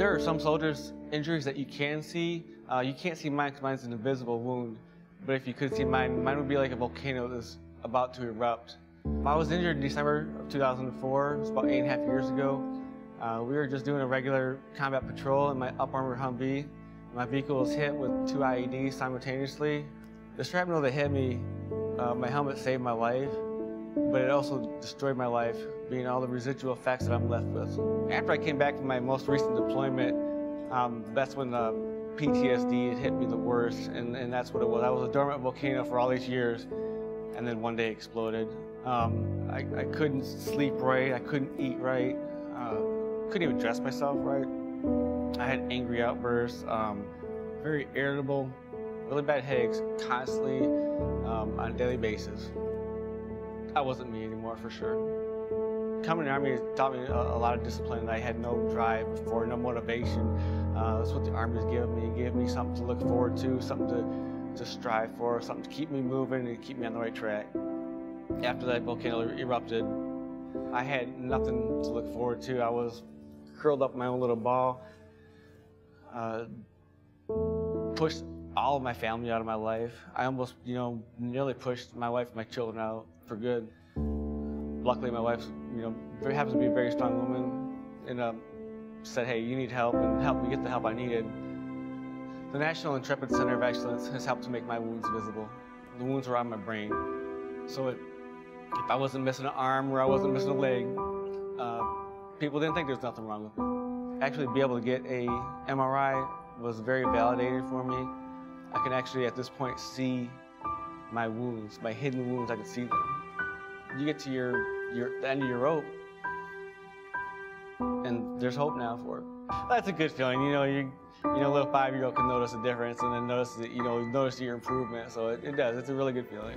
There are some soldiers' injuries that you can see. Uh, you can't see mine because mine's an invisible wound. But if you could see mine, mine would be like a volcano that's about to erupt. I was injured in December of 2004. It's about eight and a half years ago. Uh, we were just doing a regular combat patrol in my up armored Humvee. My vehicle was hit with two IEDs simultaneously. The shrapnel that hit me, uh, my helmet saved my life, but it also destroyed my life, being all the residual effects that I'm left with. After I came back from my most recent deployment, um, that's when the PTSD hit me the worst, and, and that's what it was. I was a dormant volcano for all these years, and then one day exploded. Um, I, I, couldn't sleep right, I couldn't eat right, uh, couldn't even dress myself right. I had angry outbursts, um, very irritable, really bad headaches constantly um, on a daily basis. I wasn't me anymore for sure. Coming to the Army taught me a, a lot of discipline. I had no drive before, no motivation. Uh, that's what the Army's given me. It gave me something to look forward to, something to, to strive for, something to keep me moving and keep me on the right track. After that volcano erupted, I had nothing to look forward to. I was curled up in my own little ball, uh, pushed all of my family out of my life. I almost, you know, nearly pushed my wife and my children out for good. Luckily, my wife, you know, very, happens to be a very strong woman and uh, said, hey, you need help and helped me get the help I needed. The National Intrepid Center of Excellence has helped to make my wounds visible. The wounds were on my brain. So it, if I wasn't missing an arm or I wasn't missing a leg, uh, people didn't think there's nothing wrong with me. Actually, be able to get a MRI was very validating for me. I can actually, at this point, see my wounds, my hidden wounds, I can see them. You get to your, your the end of your rope, and there's hope now for it. That's a good feeling, you know. You, you know, a little five-year-old can notice a difference, and then notice that, you know, notice your improvement. So it, it does. It's a really good feeling.